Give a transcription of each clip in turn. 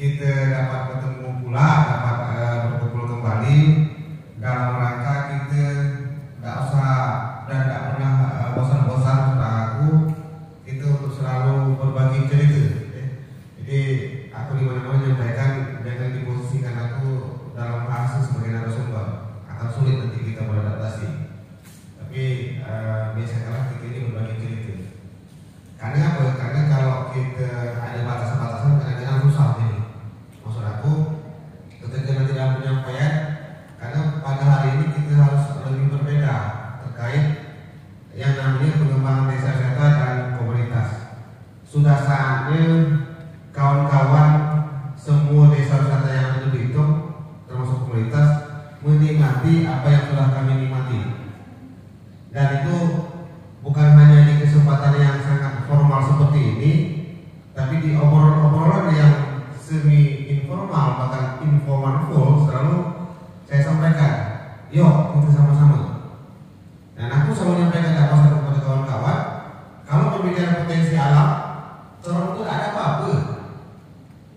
kita dapat bertemu pula, dapat uh, berkumpul kembali dalam rangka kita tidak usah dan tidak pernah uh, bosan-bosan setelah aku itu untuk selalu berbagi cerita. Eh. Jadi aku di mana-mana menyampaikan jangan diposisikan aku dalam bahasa sebagai narasumber akan sulit nanti kita beradaptasi. Tapi uh, biasakanlah kita ini berbagi cerita. Karena apa? Karena kalau kita ada batasan-batasan kadang-kadang susah ini. Maksud aku, ketika nanti dalam penyampaian, karena pada hari ini kita harus lebih berbeda terkait yang namanya pengembangan desa wisata dan komunitas. Sudah saatnya kawan-kawan semua desa wisata yang ada di Belitung, termasuk komunitas, menikmati apa yang sudah kami nikmati. Dan itu bukan hanya di kesempatan yang sangat formal seperti ini, tapi di obrolan-obrolan yang semi informal bahkan informal full selalu saya sampaikan, yuk kita sama-sama. Dan aku selalu menyampaikan dakwah kepada kawan-kawan, kalau berbicara potensi alam, Sorong itu tidak ada apa-apa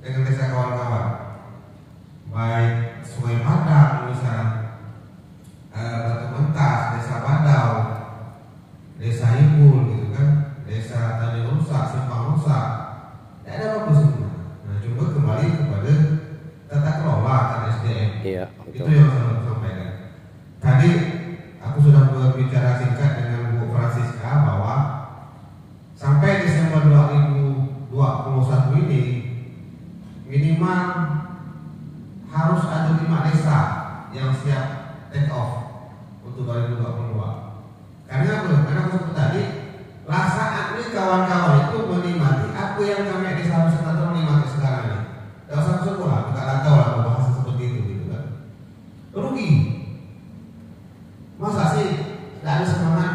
dengan desa kawan-kawan. Baik Sungai Padang misalnya, eh, Batu Mentas, Desa Badau, Desa Ibul gitu kan, Desa Tanjung Rusak, Simpang Rusak, tidak ada apa-apa semua. Nah, coba kembali kepada tata kelola dan SDM. Iya, Itu betul. yang saya sampaikan. Tadi aku sudah berbicara singkat dengan Bu Francisca bahwa sampai Desember 2021 ini minimal harus ada lima desa yang siap take off untuk 2022. Karena apa? Karena aku sebut tadi rasa ini kawan-kawan itu menikmati apa yang kami desa harus kita menikmati sekarang ini. Tidak usah syukur lah, kita tahu lah bahasa seperti itu gitu kan. Rugi. Masa sih tidak ada semangat?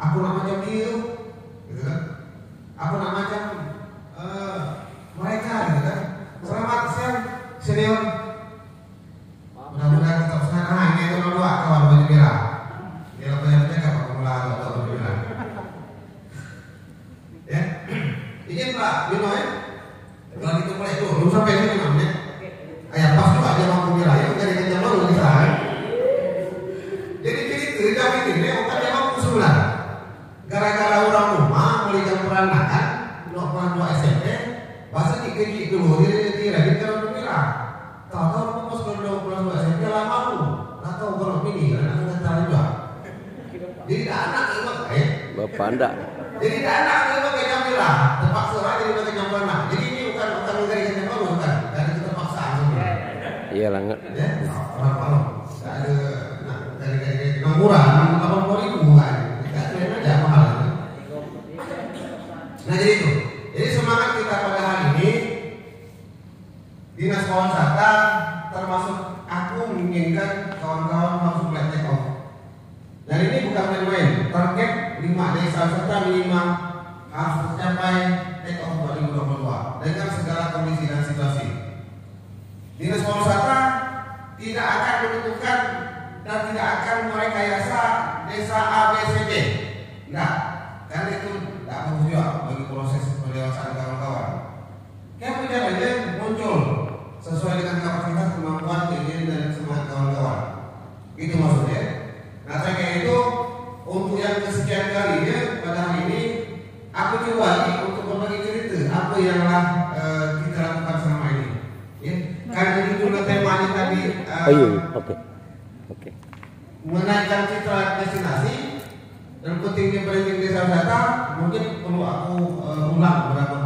Aku nak macam dia tu, gitu kan? Aku nak macam eh, mereka, gitu kan? Selamat siang, senior. Mudah-mudahan tetap sehat. Nah, ini itu dua kawan baju merah. Dia banyak banyak apa pemula atau baju merah. Ya, izin Pak Bino ya. Kalau kita mulai itu, belum sampai sini namanya. Ayah pas juga dia mampu merah ya, dari kenyang baru di sana. Jadi cerita jam ini bukan dia mampu sebulan. Gara-gara orang rumah melihat peranakan, nak pernah dua SMP, bahasa dikeji dulu dia dia dia kalau merah. Tahu-tahu aku pas kalau dua pulang dua SMP lah mampu. Nggak tahu kalau ini, anak nggak juga. Jadi tidak anak itu eh. Bapak Anda. Jadi tidak anak itu pakai jam merah, terpaksa orang jadi pakai jam anak. Jadi ini bukan bukan dari baru bukan, dari keterpaksaan semua. Iya lah nggak. Ya, orang malam. Tidak ada nah, dari dari dari yang murah, enam delapan puluh ribu kan. Tidak ada aja mahal. Nah jadi itu. Jadi semangat kita pada hari ini dinas pariwisata termasuk aku menginginkan kawan-kawan harus mulai take off. Dan ini bukan main-main. Target 5 desa wisata minimal harus tercapai take off 2022 dengan segala kondisi dan situasi. Dinas pariwisata tidak akan menentukan dan tidak akan merekayasa desa A, B, C, D. Enggak, karena itu tidak bagus juga bagi proses pendewasaan kawan-kawan. Kemudian aja muncul sesuai dengan kapasitas kemampuan keinginan dan semangat kawan-kawan. Itu maksudnya. Nah, saya kayak itu untuk yang kesekian kalinya pada hari ini aku coba lagi untuk berbagi cerita apa yang telah eh, kita lakukan selama ini. Ya, karena judul temanya tadi eh, Oh iya, iya. oke. Oke. menaikkan citra destinasi dan pentingnya branding desa wisata mungkin perlu aku eh, ulang beberapa